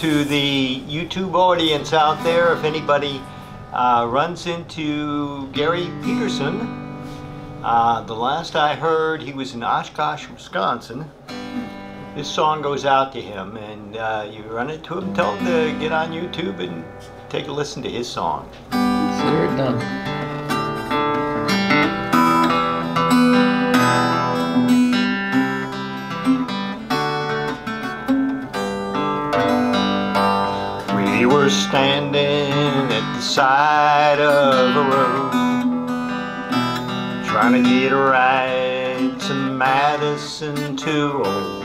To the YouTube audience out there, if anybody uh, runs into Gary Petersen, uh, the last I heard he was in Oshkosh, Wisconsin. This song goes out to him, and uh, you run into him, tell him to get on YouTube and take a listen to his song. It done. Were standing at the side of a road Trying to get a ride to Madison to old.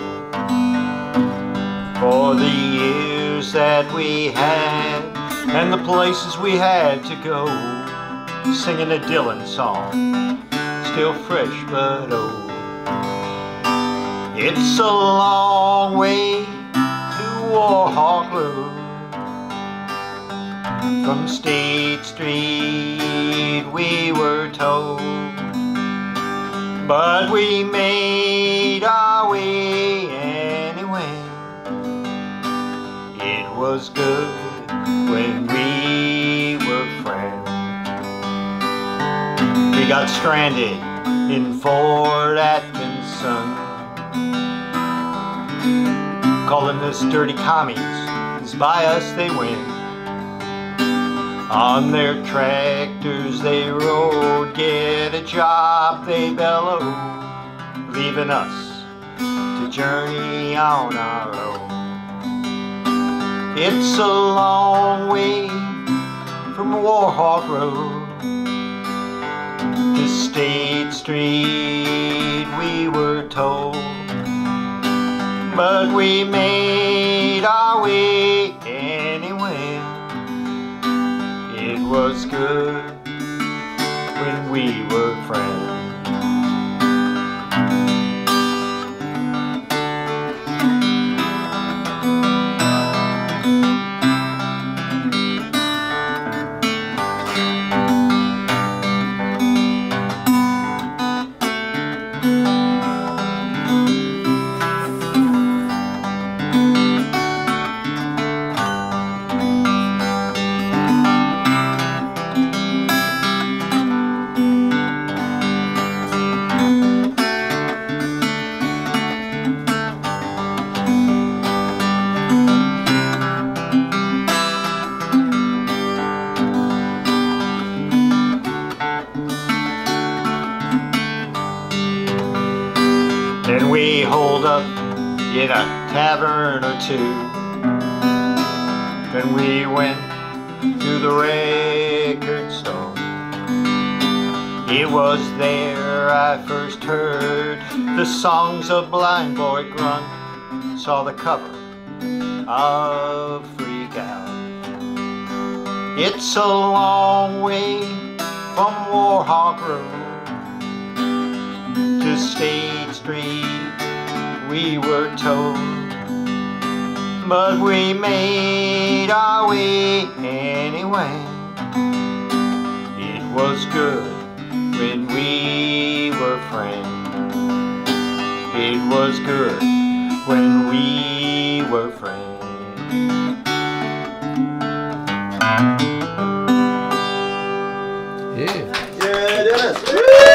For the years that we had And the places we had to go Singing a Dylan song Still fresh but old. It's a long way to Warhawk Road from State Street we were told. But we made our way anyway. It was good when we were friends. We got stranded in Fort Atkinson. Calling us dirty commies by us they win on their tractors they rode, get a job they bellowed, leaving us to journey on our own. It's a long way from Warhawk Road to State Street, we were told. But we made our way was good when we were friends. Hold up in a tavern or two. Then we went to the record store. It was there I first heard the songs of Blind Boy Grunt. Saw the cover of Freak Out. It's a long way from Warhawk Road to State Street, we were told. But we made our way anyway. It was good when we were friends. It was good when we were friends. Yeah. Yeah, Dennis.